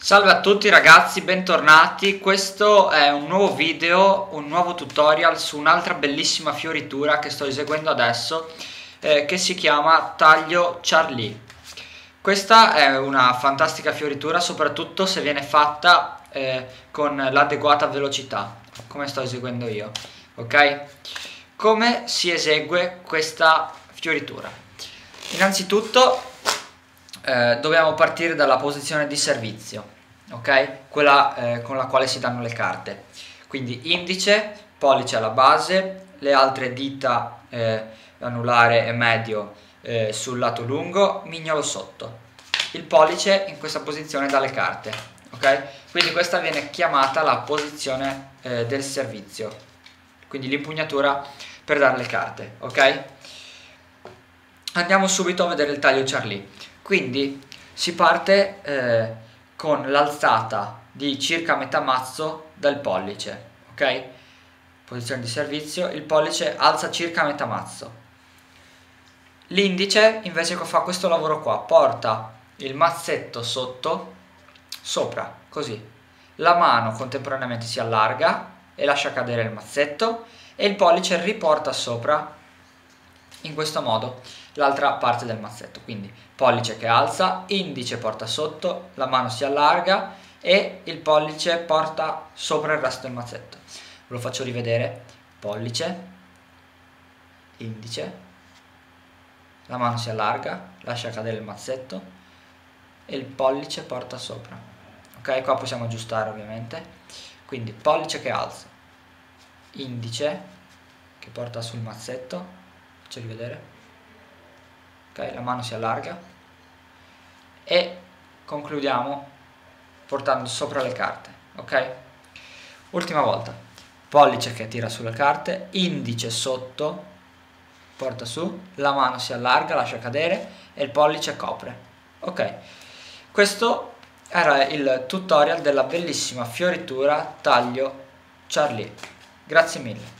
Salve a tutti ragazzi, bentornati. Questo è un nuovo video, un nuovo tutorial su un'altra bellissima fioritura che sto eseguendo adesso eh, che si chiama Taglio Charlie. Questa è una fantastica fioritura soprattutto se viene fatta eh, con l'adeguata velocità, come sto eseguendo io, ok? Come si esegue questa fioritura? Innanzitutto eh, dobbiamo partire dalla posizione di servizio, ok? Quella eh, con la quale si danno le carte. Quindi indice, pollice alla base, le altre dita eh, anulare e medio eh, sul lato lungo, mignolo sotto. Il pollice in questa posizione dalle carte, ok? Quindi questa viene chiamata la posizione eh, del servizio, quindi l'impugnatura per dare le carte, ok? Andiamo subito a vedere il taglio Charlie. Quindi si parte eh, con l'alzata di circa metà mazzo dal pollice, ok? Posizione di servizio, il pollice alza circa metà mazzo. L'indice invece fa questo lavoro qua, porta il mazzetto sotto, sopra, così. La mano contemporaneamente si allarga e lascia cadere il mazzetto e il pollice riporta sopra in questo modo l'altra parte del mazzetto. Quindi pollice che alza indice porta sotto la mano si allarga e il pollice porta sopra il resto del mazzetto. Ve lo faccio rivedere. Pollice indice la mano si allarga lascia cadere il mazzetto e il pollice porta sopra. Ok? Qua possiamo aggiustare ovviamente. Quindi pollice che alza indice che porta sul mazzetto faccio rivedere. Ok la mano si allarga. E concludiamo portando sopra le carte ok? Ultima volta. Pollice che tira sulle carte indice sotto porta su la mano si allarga lascia cadere e il pollice copre ok? Questo era il tutorial della bellissima fioritura taglio Charlie. Grazie mille